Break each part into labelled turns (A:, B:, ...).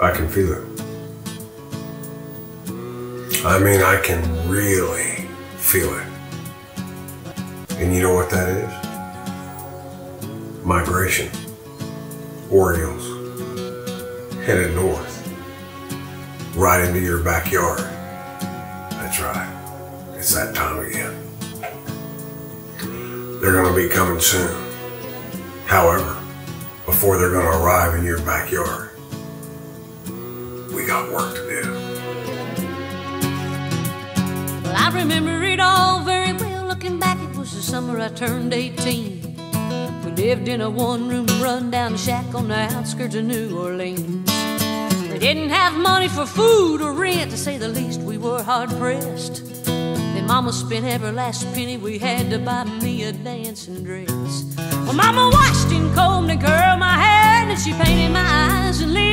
A: I can feel it. I mean, I can really feel it. And you know what that is? Migration. Orioles. Headed north. Right into your backyard. That's right. It's that time again. They're going to be coming soon. However, before they're going to arrive in your backyard, got work to do.
B: Well, I remember it all very well. Looking back, it was the summer I turned 18. We lived in a one room run down shack on the outskirts of New Orleans. We didn't have money for food or rent, to say the least, we were hard pressed. Then Mama spent every last penny we had to buy me a dancing dress. Well, Mama washed and combed and curled my hair, and she painted my eyes and lips.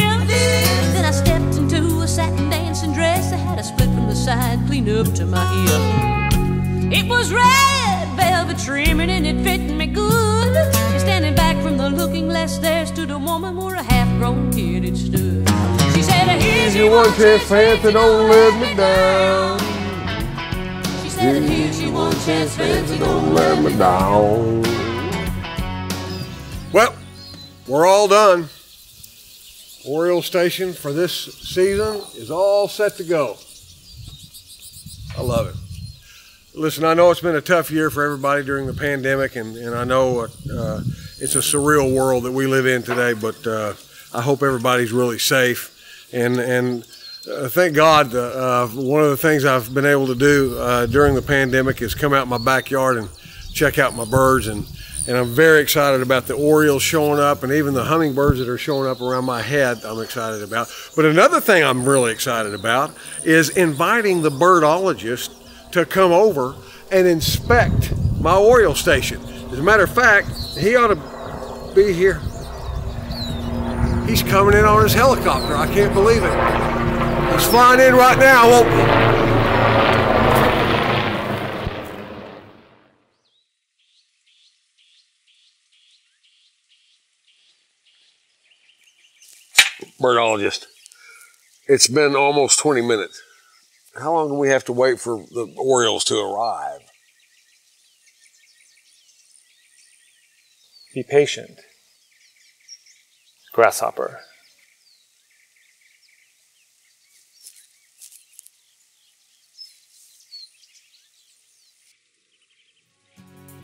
B: The up to my hip. It was red velvet trimming and it fit me good. And standing back from the looking glass, there stood a woman where a half-grown kid had stood. She said, "Here's your one chance, fancy, don't let me down." She said, "Here's your one chance, fancy, don't let me
C: down.
A: Well, we're all done. Oriole Station for this season is all set to go. I love it. Listen, I know it's been a tough year for everybody during the pandemic, and, and I know uh, it's a surreal world that we live in today, but uh, I hope everybody's really safe. And, and uh, thank God, uh, one of the things I've been able to do uh, during the pandemic is come out my backyard and check out my birds. And, and I'm very excited about the orioles showing up and even the hummingbirds that are showing up around my head I'm excited about. But another thing I'm really excited about is inviting the birdologist to come over and inspect my Oriole station. As a matter of fact, he ought to be here. He's coming in on his helicopter. I can't believe it. He's flying in right now. Birdologist, it's been almost 20 minutes. How long do we have to wait for the Orioles to arrive?
C: Be patient. Grasshopper.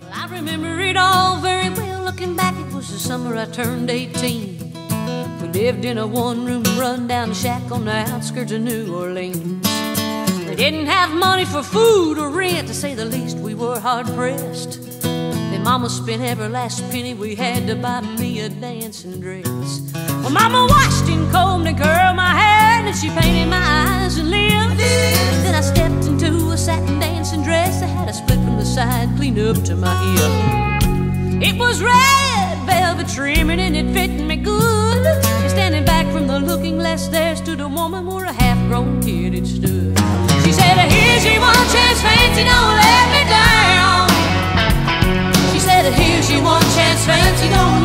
B: Well, I remember it all very well. Looking back, it was the summer I turned 18. Lived in a one room rundown shack on the outskirts of New Orleans. We didn't have money for food or rent, to say the least, we were hard pressed. Then Mama spent every last penny we had to buy me a dancing dress. Well, Mama washed and combed and curled my hair, and she painted my eyes and lips. Then I stepped into a satin dancing dress that had a split from the side clean up to my hip. It was red velvet trimming and it fit me good. Glass, there stood a woman where a half-grown kid had stood. She said, "Here's your one chance, fancy, don't let me down." She said, "Here's your one chance, fancy, don't